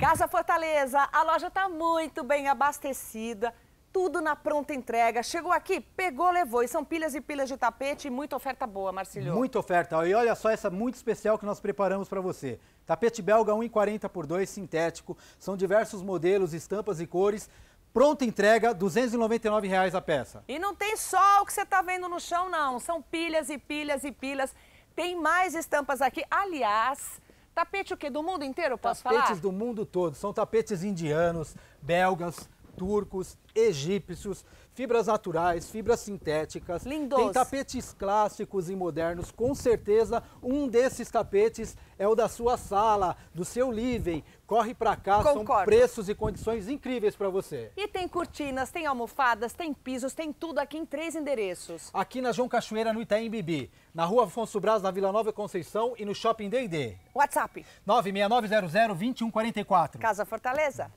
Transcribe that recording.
Casa Fortaleza, a loja está muito bem abastecida, tudo na pronta entrega. Chegou aqui, pegou, levou. E são pilhas e pilhas de tapete e muita oferta boa, Marcílio. Muita oferta. E olha só essa muito especial que nós preparamos para você. Tapete belga 1,40 por 2, sintético. São diversos modelos, estampas e cores. Pronta entrega, 299 reais a peça. E não tem só o que você está vendo no chão, não. São pilhas e pilhas e pilhas. Tem mais estampas aqui. Aliás, tapete o quê? Do mundo inteiro, posso tapetes falar? Tapetes do mundo todo. São tapetes indianos, belgas, turcos, egípcios, fibras naturais, fibras sintéticas. Lindos. Tem tapetes clássicos e modernos. Com certeza, um desses tapetes é o da sua sala, do seu living. Corre para cá, Concordo. são preços e condições incríveis para você. E tem cortinas, tem almofadas, tem pisos, tem tudo aqui em três endereços. Aqui na João Cachoeira, no Itaim Bibi, na rua Afonso Braz, na Vila Nova Conceição e no Shopping D&D. WhatsApp. 96900 2144. Casa Fortaleza.